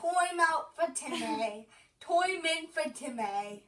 Toy melt for Timmy. Toy mint for Timmy.